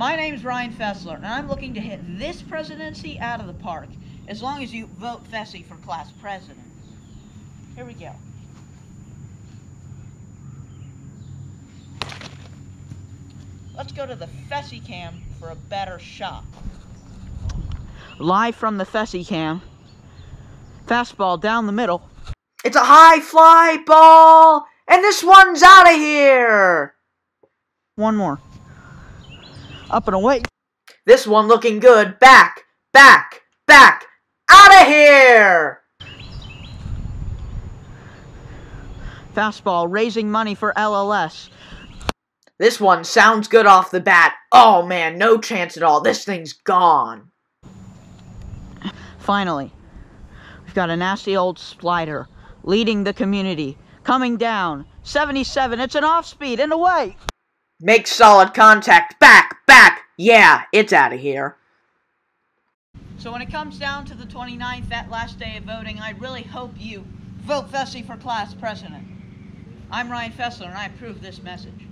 My name's Ryan Fessler, and I'm looking to hit this presidency out of the park, as long as you vote Fessy for class president. Here we go. Let's go to the Fessy cam for a better shot. Live from the Fessy cam. Fastball down the middle. It's a high fly ball, and this one's out of here. One more. Up and away. This one looking good. Back, back, back, out of here. Fastball raising money for LLS. This one sounds good off the bat. Oh man, no chance at all. This thing's gone. Finally, we've got a nasty old slider leading the community. Coming down. 77. It's an off speed and away. Make solid contact. Back, back. Yeah, it's out of here. So when it comes down to the 29th, that last day of voting, I really hope you vote Fessy for class president. I'm Ryan Fessler, and I approve this message.